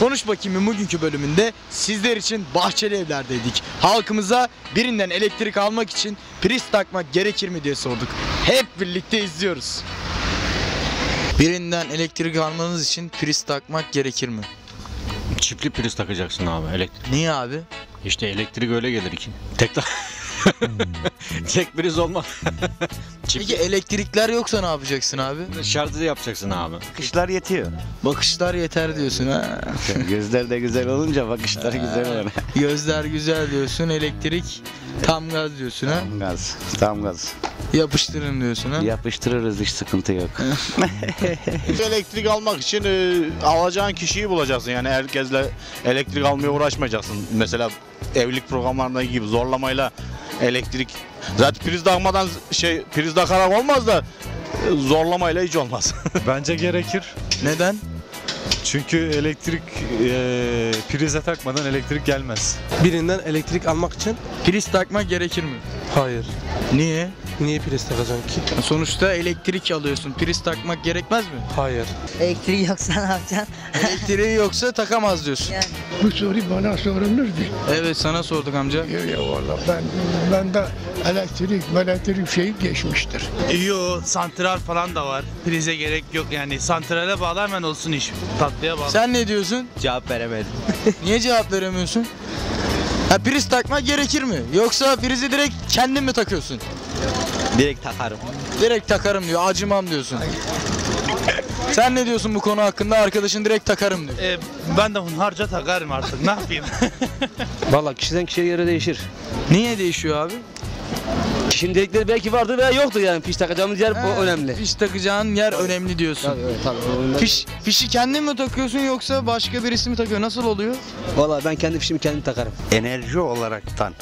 Konuş bakayım bugünkü bölümünde sizler için bahçeli evlerdeydik. Halkımıza birinden elektrik almak için priz takmak gerekir mi diye sorduk. Hep birlikte izliyoruz. Birinden elektrik almanız için priz takmak gerekir mi? Çiftli priz takacaksın abi. Elektrik. Niye abi? İşte elektrik öyle gelir ki. Tek ta- Tek priz olmaz. Peki elektrikler yoksa ne yapacaksın abi? Şarjı yapacaksın abi. Bakışlar yetiyor. Bakışlar yeter diyorsun ha. Gözler de güzel olunca bakışlar güzel olur. Gözler güzel diyorsun, elektrik tam gaz diyorsun ha. tam gaz. Tam gaz. Yapıştırın diyorsun ha. Yapıştırırız hiç sıkıntı yok. Elektrik almak için e, alacağın kişiyi bulacaksın. Yani herkesle elektrik almaya uğraşmayacaksın. Mesela evlilik programlarındaki gibi zorlamayla elektrik zaten priz takmadan şey priz takarak olmaz da e, zorlamayla hiç olmaz. Bence gerekir. Neden? Çünkü elektrik eee prize takmadan elektrik gelmez. Birinden elektrik almak için Priz takmak gerekir mi? Hayır. Niye? Niye priz takacaksın ki? Sonuçta elektrik alıyorsun. Priz takmak gerekmez mi? Hayır. Elektriği yoksa ne yapacaksın? Elektriği yoksa takamaz diyorsun. Yani. Bu soru bana sorulurdu. Evet sana sorduk amca. Ya, ya valla ben ben de elektrik elektrik şeyi geçmiştir. Yo santral falan da var. Prize gerek yok yani. Santrale bağlı hemen olsun iş. Tatlıya bağlı. Sen ne diyorsun? Cevap veremedim. Niye cevap veremiyorsun? Ha priz takmak gerekir mi? Yoksa prizi direkt kendin mi takıyorsun? Direkt takarım. Direkt takarım diyor. Acımam diyorsun. Sen ne diyorsun bu konu hakkında? Arkadaşın direkt takarım diyor. Ee, ben de hunharca takarım artık. Ne yapayım? Valla kişiden kişiye göre değişir. Niye değişiyor abi? Kişinin dedikleri belki vardır veya yoktur yani. Fiş takacağımız yer o önemli. Fiş takacağın yer önemli diyorsun. Tabii evet tabii. o önemli. Fiş, fişi kendin mi takıyorsun yoksa başka birisi mi takıyor? Nasıl oluyor? Valla ben kendi fişimi kendim takarım. Enerji olaraktan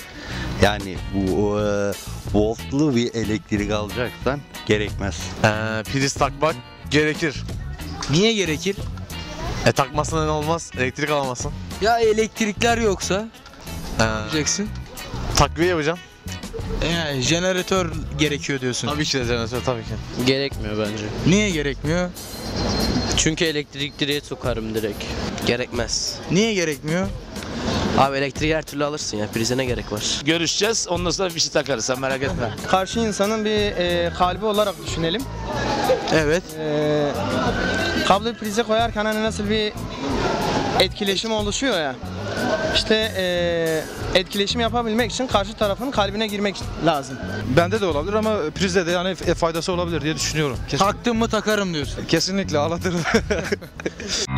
yani bu e, voltlu bir elektrik alacaksan gerekmez. priz takmak gerekir. Niye gerekir? E takmasına ne olmaz? Elektrik alamazsın. Ya elektrikler yoksa Ee, diyeceksin. takviye yapacağım. Yani jeneratör gerekiyor diyorsun. Tabii ki de jeneratör tabii ki. Gerekmiyor bence. Niye gerekmiyor? Çünkü elektrik direğe sokarım direkt. Gerekmez. Niye gerekmiyor? Abi elektriği her türlü alırsın ya. Prize ne gerek var? Görüşeceğiz. Ondan sonra bir şey takarız. Sen merak etme. Karşı insanın bir e, kalbi olarak düşünelim. Evet. E, kablo prize koyarken hani nasıl bir etkileşim oluşuyor ya. İşte e, etkileşim yapabilmek için karşı tarafın kalbine girmek lazım. Bende de olabilir ama prizde de yani faydası olabilir diye düşünüyorum. Taktım mı takarım diyorsun. Kesinlikle ağlatır.